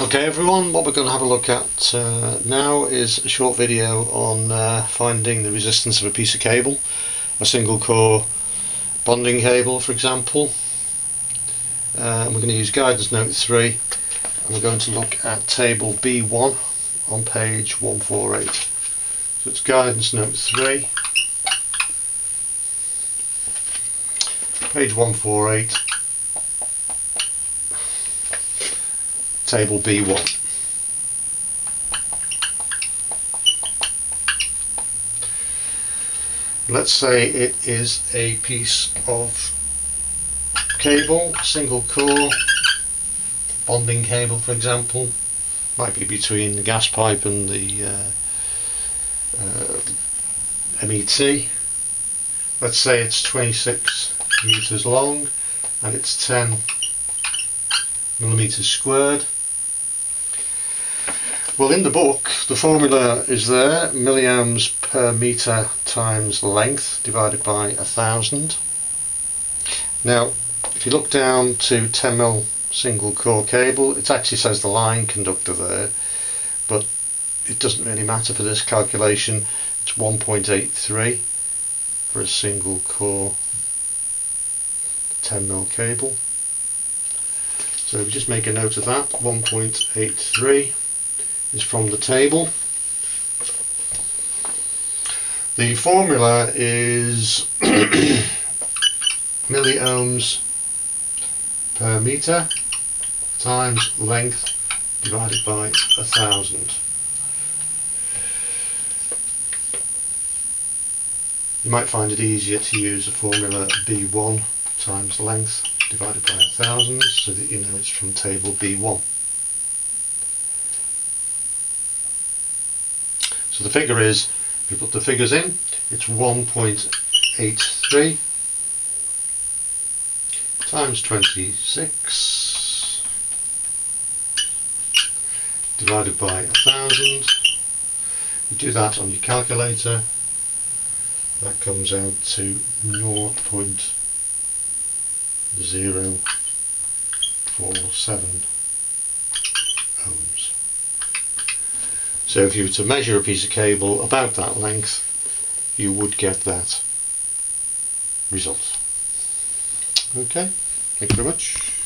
Okay everyone, what we're going to have a look at uh, now is a short video on uh, finding the resistance of a piece of cable, a single core bonding cable for example. Uh, we're going to use guidance note 3 and we're going to look at table B1 on page 148. So it's guidance note 3, page 148 table B1. Let's say it is a piece of cable, single core, bonding cable for example, might be between the gas pipe and the uh, uh, MET. Let's say it's 26 meters long and it's 10 millimeters squared. Well in the book the formula is there, milliohms per meter times length divided by a thousand. Now if you look down to 10 mil single core cable it actually says the line conductor there but it doesn't really matter for this calculation it's 1.83 for a single core 10 mil cable so we just make a note of that 1.83 is from the table. The formula is milliohms per meter times length divided by a thousand. You might find it easier to use the formula B1 times length divided by a thousand so that you know it's from table B1. So the figure is, you put the figures in, it's 1.83 times 26 divided by 1000. You do that on your calculator, that comes out to 0.047 So if you were to measure a piece of cable about that length, you would get that result. Okay, thank you very much.